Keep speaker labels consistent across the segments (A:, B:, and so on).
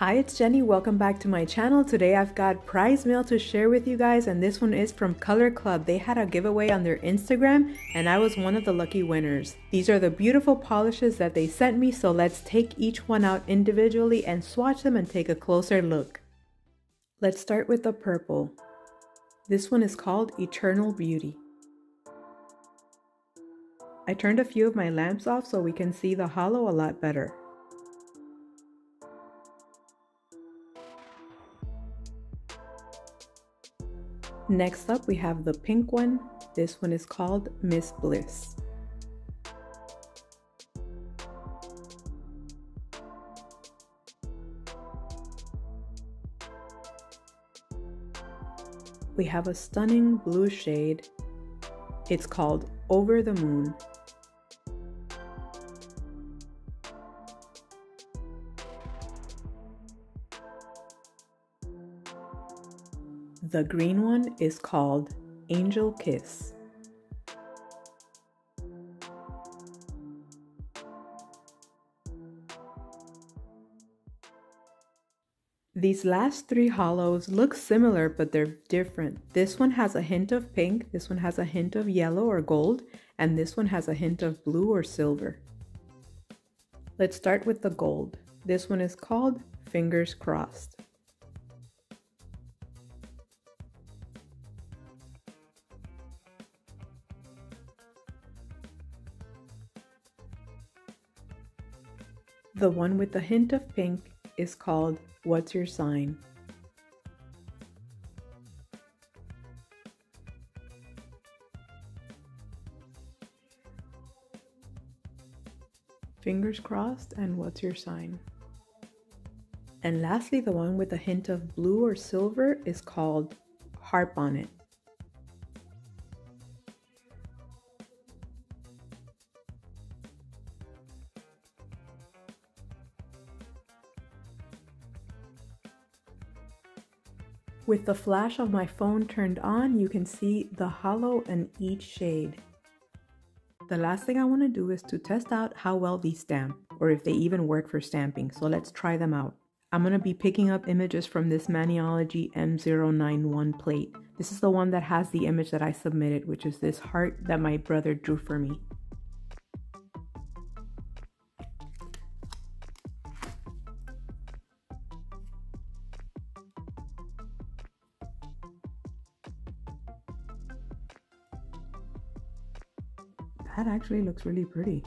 A: Hi, it's Jenny. Welcome back to my channel. Today I've got prize mail to share with you guys and this one is from Color Club. They had a giveaway on their Instagram and I was one of the lucky winners. These are the beautiful polishes that they sent me so let's take each one out individually and swatch them and take a closer look. Let's start with the purple. This one is called Eternal Beauty. I turned a few of my lamps off so we can see the holo a lot better. Next up, we have the pink one. This one is called Miss Bliss. We have a stunning blue shade. It's called Over the Moon. The green one is called Angel Kiss. These last three holos look similar, but they're different. This one has a hint of pink, this one has a hint of yellow or gold, and this one has a hint of blue or silver. Let's start with the gold. This one is called Fingers Crossed. The one with the hint of pink is called What's Your Sign? Fingers crossed and what's your sign? And lastly, the one with a hint of blue or silver is called Harp on It. With the flash of my phone turned on, you can see the holo in each shade. The last thing I want to do is to test out how well these stamp, or if they even work for stamping, so let's try them out. I'm going to be picking up images from this Maniology M091 plate. This is the one that has the image that I submitted, which is this heart that my brother drew for me. That actually looks really pretty.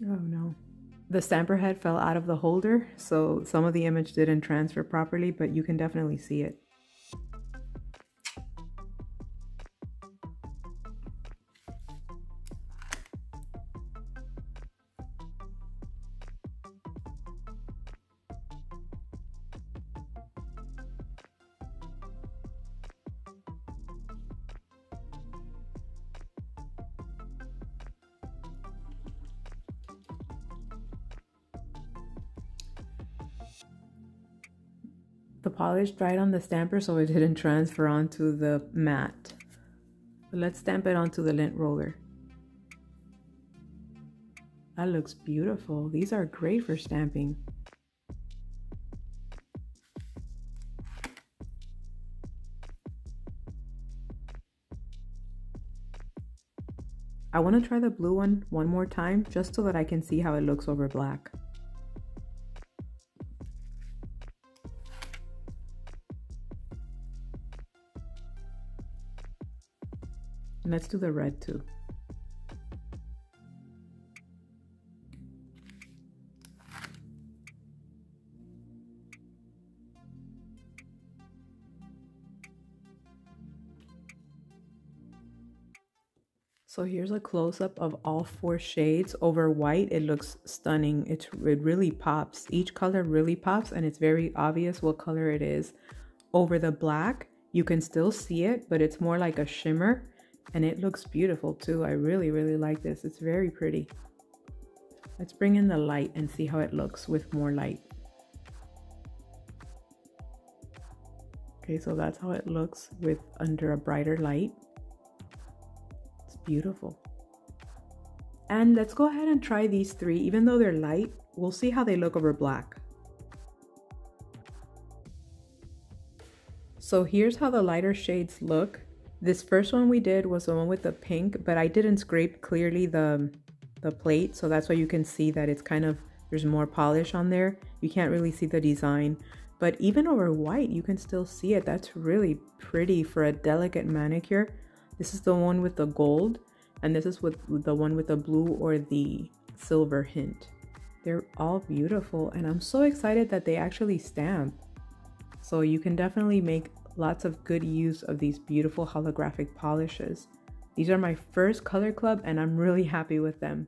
A: Oh no. The stamper head fell out of the holder, so some of the image didn't transfer properly, but you can definitely see it. The polish dried on the stamper so it didn't transfer onto the mat. But let's stamp it onto the lint roller. That looks beautiful. These are great for stamping. I want to try the blue one one more time just so that I can see how it looks over black. Let's do the red too. So here's a close-up of all four shades over white. It looks stunning. It's, it really pops. Each color really pops and it's very obvious what color it is. Over the black, you can still see it, but it's more like a shimmer and it looks beautiful too. I really, really like this. It's very pretty. Let's bring in the light and see how it looks with more light. Okay, so that's how it looks with under a brighter light. It's beautiful. And let's go ahead and try these three. Even though they're light, we'll see how they look over black. So here's how the lighter shades look. This first one we did was the one with the pink, but I didn't scrape clearly the, the plate. So that's why you can see that it's kind of, there's more polish on there. You can't really see the design. But even over white, you can still see it. That's really pretty for a delicate manicure. This is the one with the gold, and this is with the one with the blue or the silver hint. They're all beautiful, and I'm so excited that they actually stamp. So you can definitely make lots of good use of these beautiful holographic polishes. These are my first color club, and I'm really happy with them.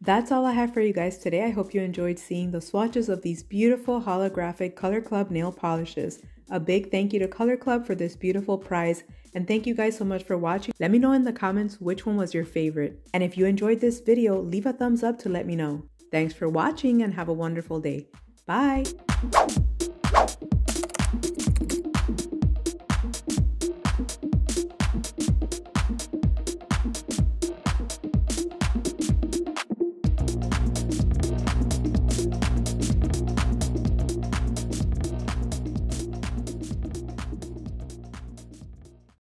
A: That's all I have for you guys today. I hope you enjoyed seeing the swatches of these beautiful holographic Color Club nail polishes. A big thank you to Color Club for this beautiful prize and thank you guys so much for watching. Let me know in the comments which one was your favorite. And if you enjoyed this video, leave a thumbs up to let me know. Thanks for watching and have a wonderful day. Bye!